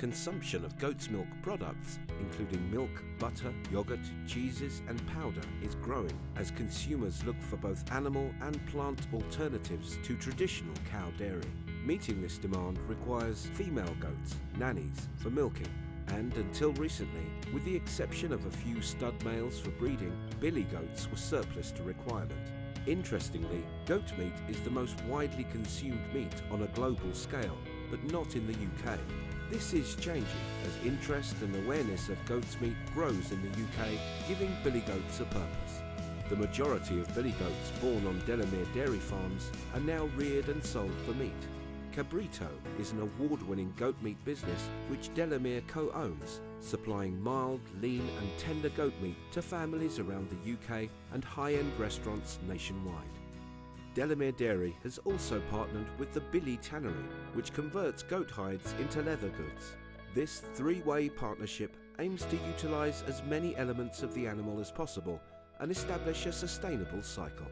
consumption of goat's milk products, including milk, butter, yogurt, cheeses, and powder, is growing as consumers look for both animal and plant alternatives to traditional cow dairy. Meeting this demand requires female goats, nannies, for milking, and until recently, with the exception of a few stud males for breeding, billy goats were surplus to requirement. Interestingly, goat meat is the most widely consumed meat on a global scale, but not in the UK. This is changing as interest and awareness of goat's meat grows in the UK, giving billy goats a purpose. The majority of billy goats born on Delamere dairy farms are now reared and sold for meat. Cabrito is an award-winning goat meat business which Delamere co-owns, supplying mild, lean and tender goat meat to families around the UK and high-end restaurants nationwide. Delamere Dairy has also partnered with the Billy Tannery, which converts goat hides into leather goods. This three-way partnership aims to utilise as many elements of the animal as possible and establish a sustainable cycle.